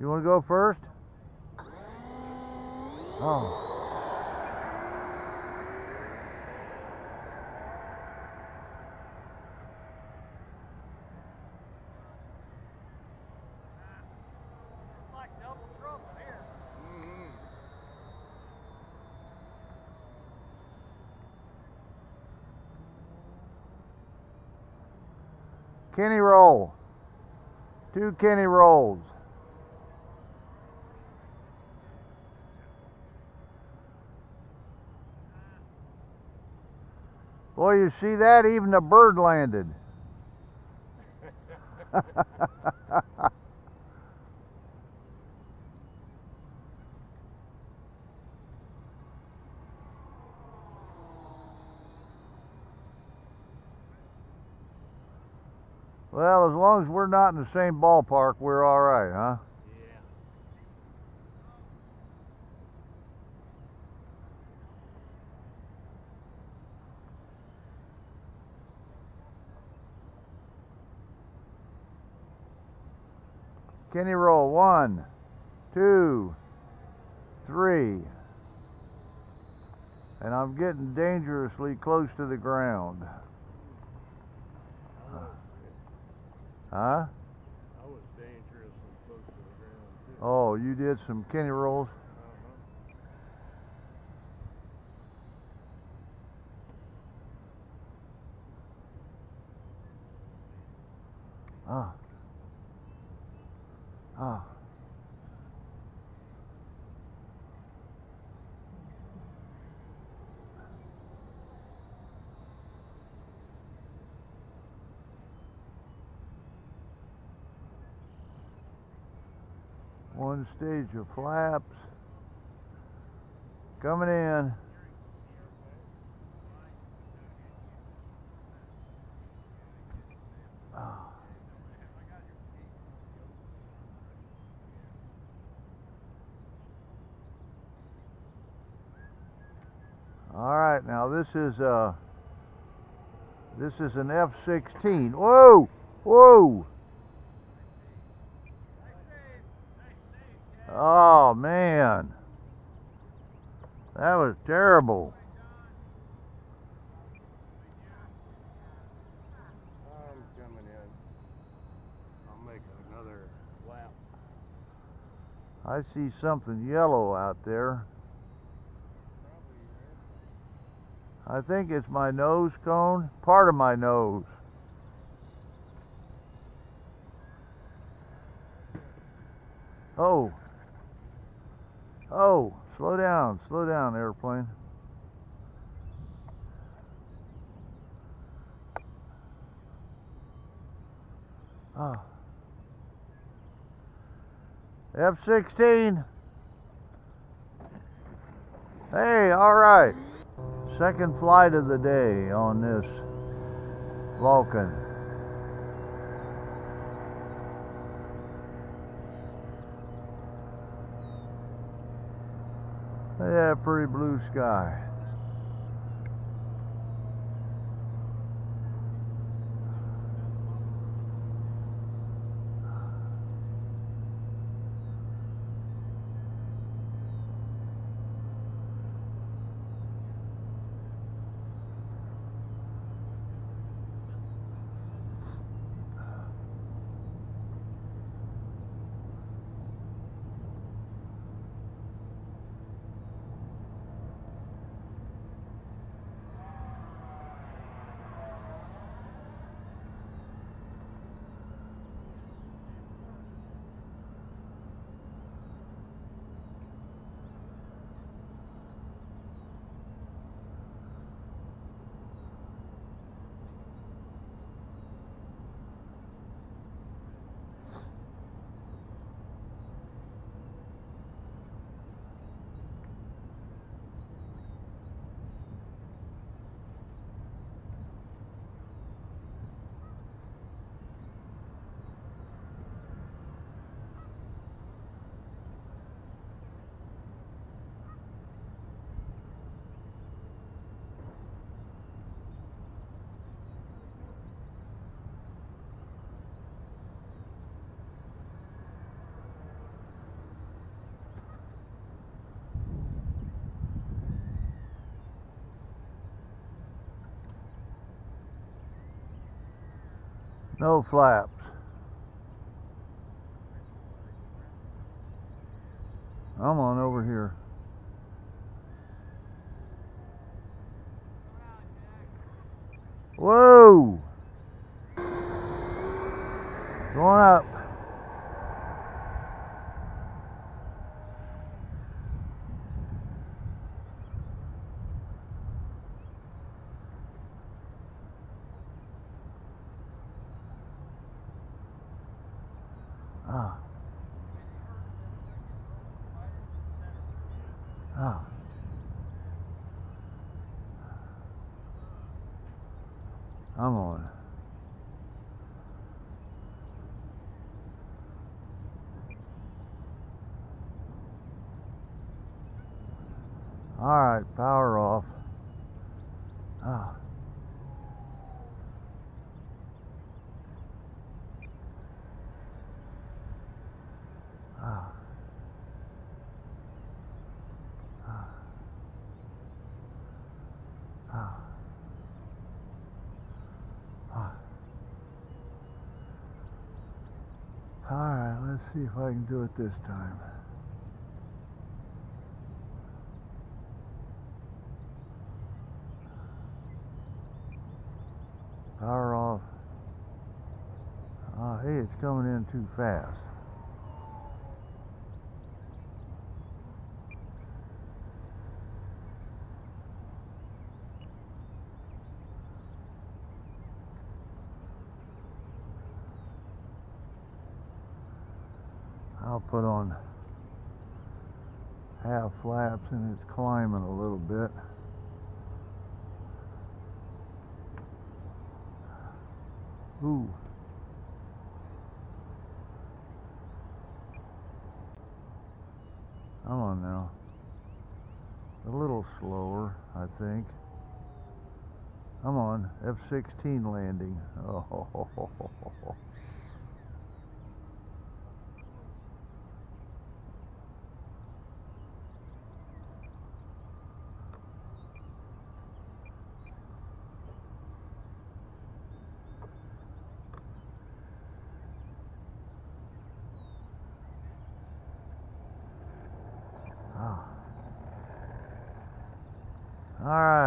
You want to go first? Oh. Kenny roll. Two Kenny rolls. You see that? Even a bird landed. well, as long as we're not in the same ballpark, we're all right, huh? Yeah. Kenny roll. One, two, three. And I'm getting dangerously close to the ground. Huh? I was dangerous and close to the ground too. Oh, you did some Kenny rolls? Uh-huh. Ah. Ah. One stage of flaps. Coming in. Ah. All right, now this is uh this is an F-16. Whoa, whoa! Oh man, that was terrible. I'm coming in. I'll make another lap. I see something yellow out there. I think it's my nose cone, part of my nose. Oh. Oh, slow down, slow down, airplane. Ah. F 16. Hey, all right. Second flight of the day on this Vulcan. Yeah, pretty blue sky. No flaps. I'm on over here. Whoa! Going up. Ah. Ah. I'm on. All right, power off. Ah. Ah. Ah. Ah. Ah. All right, let's see if I can do it this time. Power off. Oh, hey, it's coming in too fast. I'll put on half flaps and it's climbing a little bit. Ooh. I'm on now. A little slower, I think. I'm on F-16 landing. Oh, All right.